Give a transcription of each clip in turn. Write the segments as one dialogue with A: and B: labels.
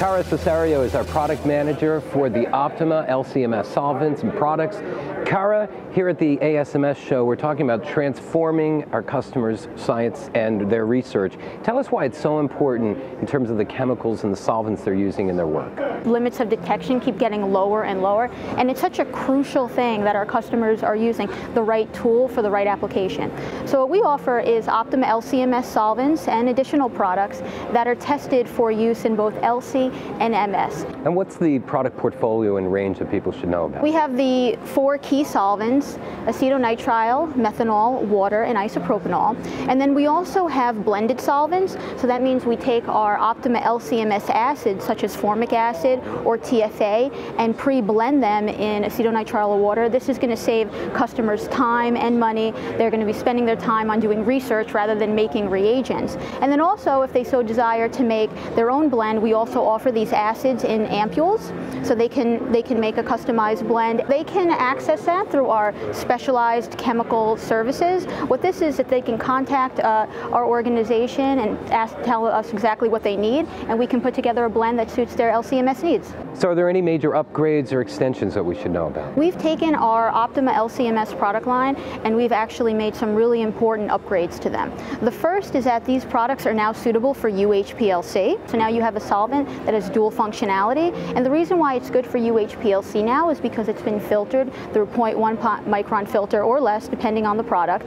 A: Cara Cesario is our product manager for the Optima LCMS solvents and products. Cara, here at the ASMS show, we're talking about transforming our customers' science and their research. Tell us why it's so important in terms of the chemicals and the solvents they're using in their work.
B: Limits of detection keep getting lower and lower, and it's such a crucial thing that our customers are using the right tool for the right application. So what we offer is Optima LCMS solvents and additional products that are tested for use in both LC and MS.
A: And what's the product portfolio and range that people should know about?
B: We have the four key solvents, acetonitrile, methanol, water, and isopropanol. And then we also have blended solvents, so that means we take our Optima LCMS acids, such as formic acid or TFA, and pre-blend them in acetonitrile or water. This is going to save customers time and money. They're going to be spending their time on doing research rather than making reagents. And then also, if they so desire to make their own blend, we also offer offer these acids in ampules, so they can, they can make a customized blend. They can access that through our specialized chemical services. What this is that they can contact uh, our organization and ask, tell us exactly what they need, and we can put together a blend that suits their LCMS needs.
A: So are there any major upgrades or extensions that we should know about?
B: We've taken our Optima LCMS product line and we've actually made some really important upgrades to them. The first is that these products are now suitable for UHPLC. So now you have a solvent that has dual functionality. And the reason why it's good for UHPLC now is because it's been filtered through 0.1 micron filter or less, depending on the product.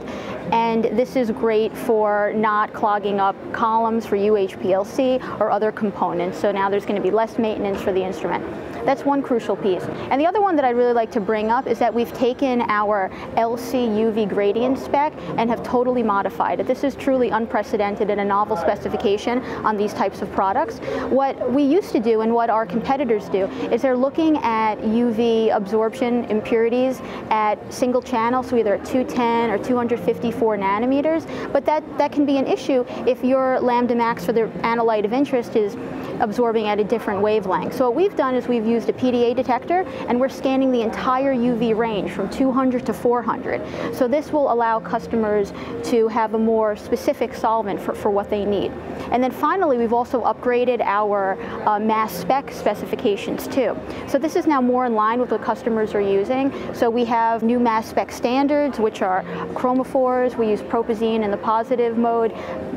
B: And this is great for not clogging up columns for UHPLC or other components. So now there's going to be less maintenance for the instrument. That's one crucial piece. And the other one that I'd really like to bring up is that we've taken our LC UV gradient spec and have totally modified it. This is truly unprecedented and a novel specification on these types of products. What we used to do and what our competitors do is they're looking at UV absorption impurities at single channel, so either at 210 or 254 nanometers, but that, that can be an issue if your lambda max for the analyte of interest is absorbing at a different wavelength. So what we've done is we've used a PDA detector and we're scanning the entire UV range from 200 to 400. So this will allow customers to have a more specific solvent for, for what they need. And then finally, we've also upgraded our uh, mass spec specifications too. So this is now more in line with what customers are using. So we have new mass spec standards, which are chromophores. We use propazine in the positive mode,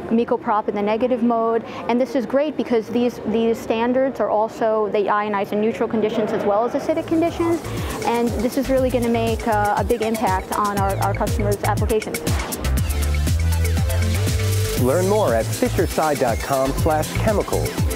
B: mecoprop in the negative mode. And this is great because these, these standards are also, they ionize in neutral conditions as well as acidic conditions. And this is really going to make uh, a big impact on our, our customers' applications.
A: Learn more at fishersci.com slash chemicals.